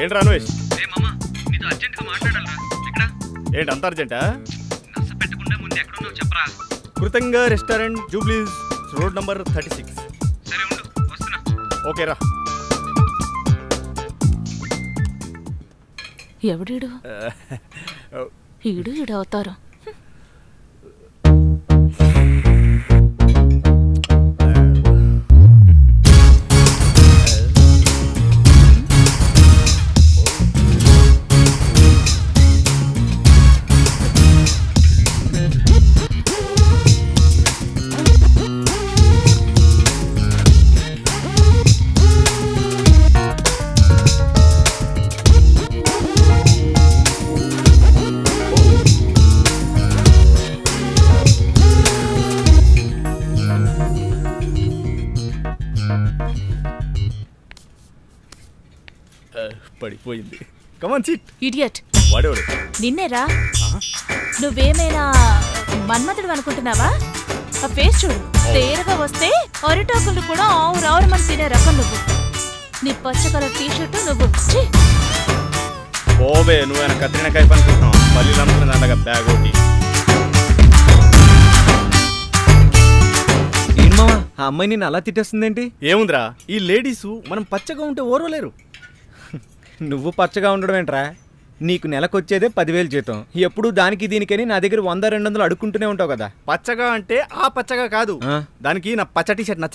ఏంటి రానువేష్ ఏ మామ నీతో అర్జెంట్గా మాట్లాడాలరా. ఎక్కడ? ఏంటి అంత అర్జెంటా? కృతంగా రెస్టారెంట్ జూబ్లీస్ road number thirty six. Okay రా ఎవడీడు? ఈడు ఈడు పడిపోయింది. కమాన్ సీట్ ఇడియట్ వాడేవాడు? నిన్నేరా? నువ్వేమైనా మన్మథుడు అనుకుంటున్నావా? ఆ ఫేస్ చూడు. తేరగా వస్తే అరిటాకులు కూడా ఆవు రావరమని తినే రకం నువ్వు. నీ పచ్చ కలర్ టీ షర్ట్ నువ్వు! ఓబే నువ్వైనా కత్రిన కైపు అనుకుంటున్నావు పల్లీలు దాంట్లో బ్యాగ్ ఒకటి. ఆ అమ్మాయి నిన్ను అలా తిట్టేస్తుందేంటి? ఏముందిరా? ఈ లేడీసు మనం పచ్చగా ఉంటే ఓర్వలేరు. నువ్వు పచ్చగా ఉండడం ఏంట్రా? నీకు నెలకొచ్చేదే పదివేలు జీతం. ఎప్పుడు దానికి దీనికని నా దగ్గర వంద రెండు వందలు అడుక్కుంటూనే ఉంటావు కదా. పచ్చగా అంటే ఆ పచ్చగా కాదు? దానికి నా పచ్చ టీ షర్ట్ నచ్చ